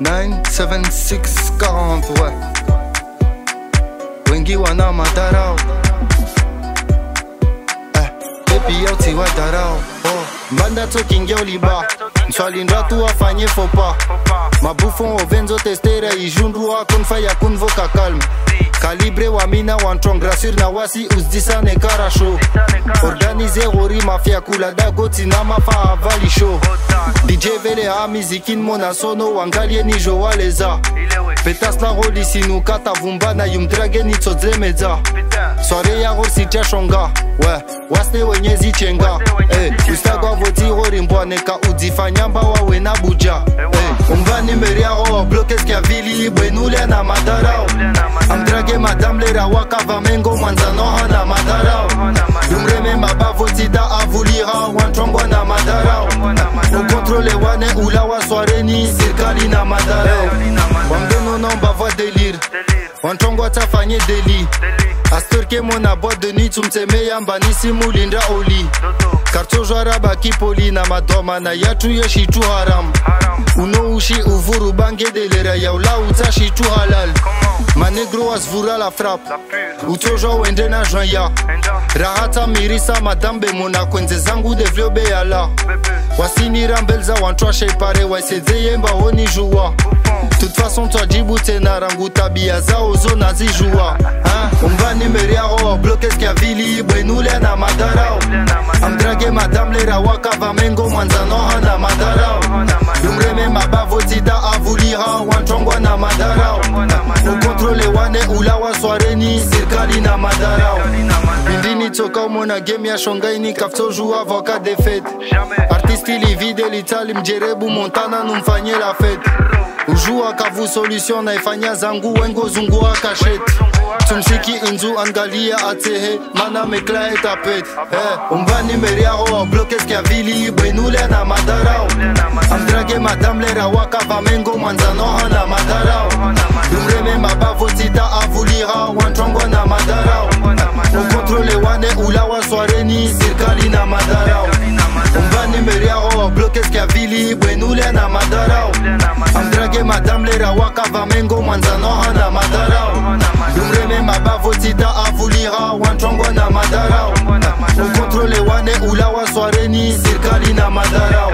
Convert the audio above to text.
97640 ouais. Wengi wana madarao eh, epi yauti wa darao oh. mbanda tokingia uliba nswalindwa tu wafanye fopa mabufon ovenzo testere ijundua konfa ya kunvoka kalm kalibre wamina wantron grasur na wasi usdisane karasho organize gori mafia kula dagoti na mafa avali show dj vele ha mizikin mona sono wangalie ni joaleza petas la rolisinu katavumba na yumdrage ni tsodzemedza sware ya gorsitia shonga we wasne wenye zichenga eh, ustagwa voti gorimbwaneka udzifanyamba wawe na buja. Eh, umvani mberi yago blokeska vili bwenulia na madarao. Amdrage madame lera wakava mengo mwanzanoha na madarao swareni sirkali na madarao wambenono mbavwa delire wantwangwa tafanye deli. Astorke mona boîte de nuit tumtseme yambanisi mulinda oli. Kartojwara bakipoli na madoma na yatu ye shitu haram. Unoushi uvuru bange delera yaula utsa Ma négro a svoura la frappe. Utsozva uende nazva ya. Rahatsamirisa madambe munhu akwenze zangu devlobeyala wasinira mbelza wantswashe pare waisedzeemba honizhuwa toute façon toi djibutena rangu tabia zao zona zizhuwa umvani mberi yao wablokeskia vili ibwenule na madarao? Amdrage madamlera wakava mengo mwanzanoha na madarao. Lumreme mabavotida avulira wantswangwa na madarao mane ulawa swareni serikali na madharau. Bindini tsokaomo na game ya shongai nikaftojua voka de fete artisti livide litali mjerebu montana numfanye la fete ujua kavu solution naifanya zangu wengo zungua kasheti tumshiki nzu angalia atehe mana meklaya itapeti hey, eh, umbani meriao wablokeskia vili ibwenule na madharau. Amdrage madamlera wakava mengo mwanzanoha na madharau. Umreme mabavo zita Soareni, Sirkali na Madarau Îmi va nimereau, au blochesc Chiavili, Benulea na Madarau Am draghe madamele Rawaka, Vamengo, Manzanoha na Madarau Lumreme mabavoți da avulira, Wanchongwa na Madarau Îmi controle oane, ulaua, soareni, Sirkali na Madarau